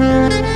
Música